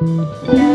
Yeah.